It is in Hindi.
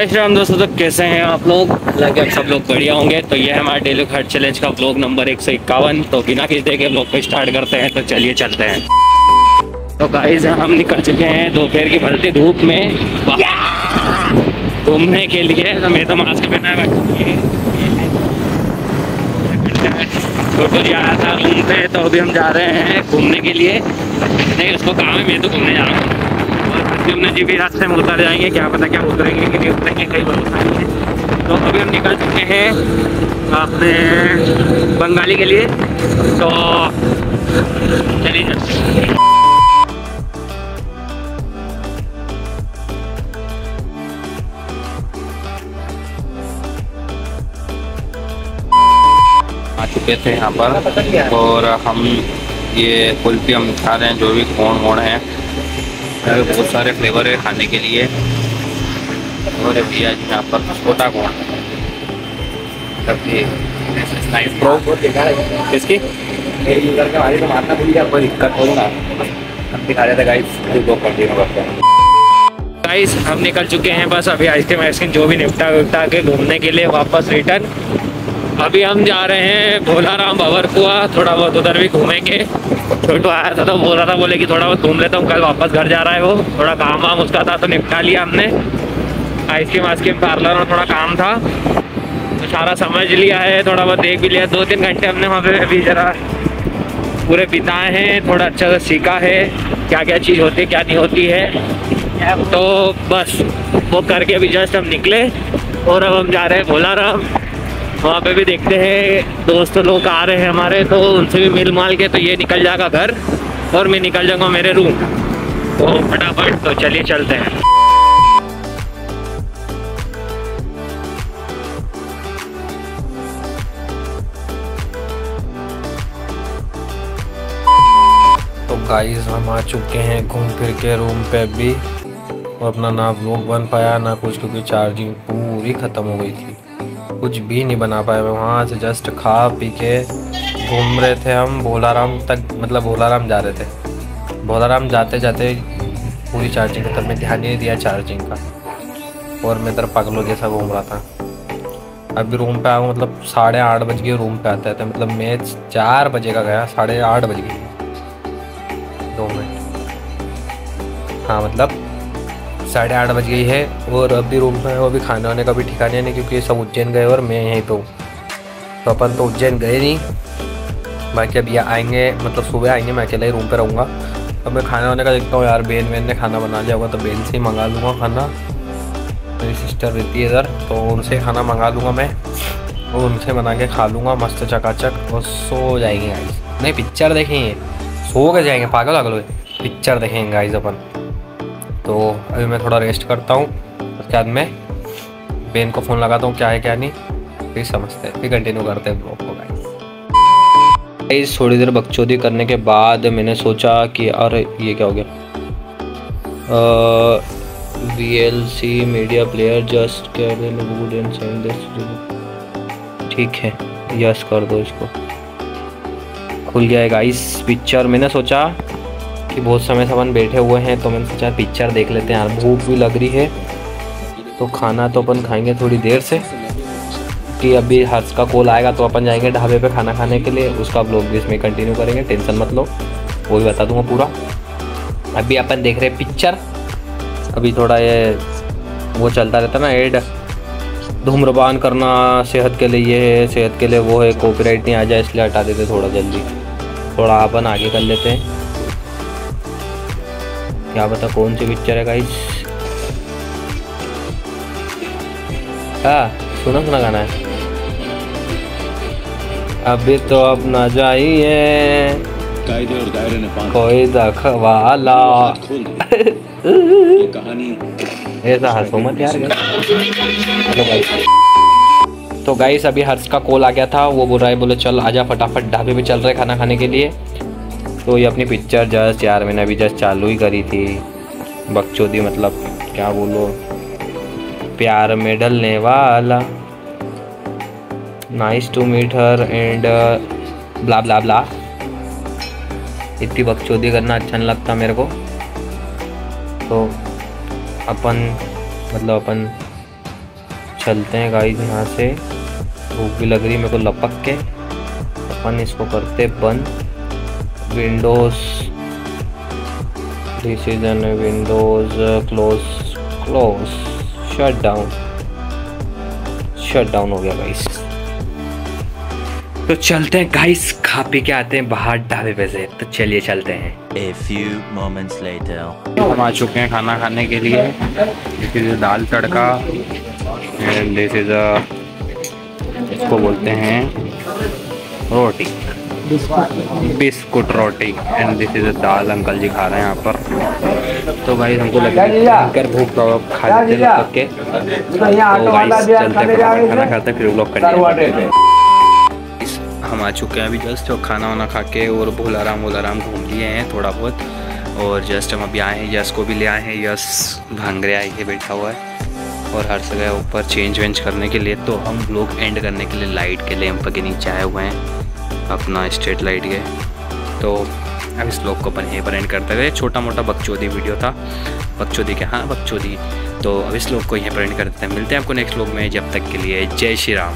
श्री दोस्तों तो कैसे हैं आप लोग? लगे आप सब लोग बढ़िया होंगे। तो ये हमारे डेली हट चैलेंज का ब्लॉग नंबर एक सौ इक्यावन। तो बिना किसी देखे ब्लॉग को स्टार्ट करते हैं तो चलिए चलते हैं। तो गाइस हम निकल चुके हैं दोपहर की भरती धूप में। घूमने के लिए तो मैं तो मास्क पहना छोटो जी आया था रूम पे तो अभी हम जा रहे हैं घूमने के लिए। नहीं, उसको काम है? मैं तो घूमने जा रहा हूँ। प्रद्युम्न जी भी रास्ते में उतर जाएँगे क्या पता क्या उतरेंगे कि नहीं उतरेंगे, कई भरोसा नहीं तो अभी हम निकल चुके हैं अपने बंगाली के लिए तो चलिए चलते चुके थे यहाँ पर, और हम ये कुल्फी हम खा रहे हैं, जो भी कोण वोण है यहाँ पे बहुत सारे फ्लेवर है खाने के लिए। और भैया जी यहाँ पर छोटा कौन किसकी गाइस हम निकल चुके हैं बस अभी आइसक्रीम आइसक्रीम जो भी निपटा विपटा के घूमने के लिए वापस रिटर्न अभी हम जा रहे हैं भोलाराम भवर कुआ थोड़ा बहुत उधर भी घूमेंगे। छोटू आया था तो बोल रहा था, बोले कि थोड़ा बहुत घूम लेता हूँ, कल वापस घर जा रहा है वो। थोड़ा काम वाम उसका था तो निपटा लिया हमने। आइसक्रीम आइसक्रीम पार्लर में थोड़ा काम था। तो सारा समझ लिया है, थोड़ा बहुत देख भी लिया। दो तीन घंटे हमने वहाँ पे अभी ज़रा पूरे बिताए हैं, थोड़ा अच्छा सा सीखा है क्या क्या चीज़ होती है, क्या नहीं होती है। तो बस, वो करके अभी जस्ट हम निकले और अब हम जा रहे हैं भोलाराम। वहाँ पे भी देखते हैं, दोस्त लोग आ रहे हैं हमारे तो उनसे भी मिल माल के तो ये निकल जाएगा घर, और मैं निकल जाऊँगा मेरे रूम तो फटाफट तो चलिए चलते हैं। तो गाइस हम आ चुके हैं घूम फिर के रूम पे भी। और अपना ना व्लॉग बन पाया, ना कुछ, क्योंकि चार्जिंग पूरी ख़त्म हो गई थी। कुछ भी नहीं बना मैं वहाँ से जस्ट खा पी के घूम रहे थे हम, भोलाराम तक मतलब भोलाराम जा रहे थे। भोलाराम जाते जाते पूरी चार्जिंग तब मैं ध्यान नहीं दिया चार्जिंग का। और मैं तरफ़ पागलों जैसा घूम रहा था। अभी रूम पे आऊँ मतलब साढ़े आठ बज गए रूम पे आते थे मतलब मैं चार बजे का गया, साढ़े आठ बज गए। दो मिनट। हाँ मतलब साढ़े आठ बज गई है और अभी रूम में वो अभी खाने वाने का भी ठिकाने नहीं क्योंकि सब उज्जैन गए और मैं यहीं पे हूँ। तो अपन तो उज्जैन गए नहीं। बाकी अभी आएँगे मतलब सुबह आएँगे, मैं अकेला ही रूम पे रहूँगा। अब मैं खाने वाने का देखता हूँ यार बेन वेन ने खाना बना लिया होगा तो बेन से ही मंगा लूँगा खाना। मेरी सिस्टर रहती है इधर तो उनसे खाना मंगा लूँगा मैं। और उनसे बना के खा लूँगा, मस्त चकाचक, और सो जाएँगे गाइस नहीं पिक्चर देखेंगे। सो के जाएँगे, पागल पागल पिक्चर देखेंगे गाइस अपन। तो अभी मैं थोड़ा रेस्ट करता हूँ। उसके बाद मैं बेन को फ़ोन लगाता हूँ, क्या है, क्या नहीं। फिर समझते हैं, फिर कंटिन्यू करते हैं ब्लॉग को गाइस थोड़ी देर बकचोदी करने के बाद मैंने सोचा कि, अरे, ये क्या हो गया? V L C media player just good and send this ठीक है यस कर दो इसको। खुल गया है गाइस पिक्चर मैंने सोचा कि बहुत समय से अपन बैठे हुए हैं तो मैंने सोचा पिक्चर देख लेते हैं। यार भूख भी लग रही है। तो खाना तो अपन खाएँगे थोड़ी देर से। कि अभी हर्ष का कॉल आएगा तो अपन जाएँगे ढाबे पे खाना खाने के लिए। उसका ब्लॉग भी इसमें कंटिन्यू करेंगे टेंशन मत लो। वो भी बता दूँगा पूरा। अभी अपन देख रहे हैं पिक्चर अभी थोड़ा ये, वो चलता रहता ना एड धूम्रपान करना सेहत के लिए ये है, सेहत के लिए वो है कॉपीराइट नहीं आ जाए, इसलिए हटा देते थोड़ा जल्दी। थोड़ा अपन आगे कर लेते हैं। क्या बता कौन सी पिक्चर है गाइस हाँ सुना सुना गाना है। अभी तो अब ना जाइए। कायदे और दायरे ने बांधा। कोई दखवाला। ये कहानी। ऐसा हंसो मत यार हेलो गाइस तो गाइस अभी हर्ष का कॉल आ गया था। वो बोल रहा है बोले चल आजा फटाफट ढाबे पे चल रहे खाना खाने के लिए। तो ये अपनी पिक्चर जस्ट यार मैंने अभी जस्ट चालू ही करी थी। बकचोदी मतलब क्या बोलो? प्यार में ढलने वाला। Nice to meet her and blah blah blah इतनी बकचोदी करना अच्छा नहीं लगता मेरे को। तो अपन मतलब अपन चलते हैं गाइस यहाँ से। भूख भी लग रही है मेरे को लपक के। अपन इसको करते बंद। Windows this is an Windows close close shut down shut down हो गया गाइस तो चलते हैं गाइस खा पी के आते हैं बाहर ढाबे पे से। तो चलिए चलते हैं। A few moments later. हम आ चुके हैं खाना खाने के लिए। This is dal tadka. And this is इसको बोलते हैं रोटी। Biscuit roti and this is dal uncle जी खा रहे हैं यहाँ पर। तो भाई हमको लगे कर भूख तो खा लेते हैं तब के तो चलते खाना खाते फिर ब्लॉग करते हम आ चुके हैं अभी जस्ट और खाना वाना खा के और भोलाराम आराम घूम लिए हैं थोड़ा बहुत। और जस्ट हम अभी आए हैं यस को भी ले आए हैं। यस भांगरे आए के बैठा हुआ है। और हर जगह ऊपर चेंज वेंज करने के लिए तो हम लोग एंड करने के लिए लाइट के लैंप के नीचे आए हुए हैं। अपना स्ट्रेट लाइट गए। तो अब इस लोग को अपन यहीं पर एंड करते हुए छोटा मोटा बकचोदी वीडियो था। बकचोदी के हाँ बकचोदी। तो अब इस लोग को यहीं पर एंड करते हैं। मिलते हैं आपको नेक्स्ट लोग में। जब तक के लिए जय श्री राम।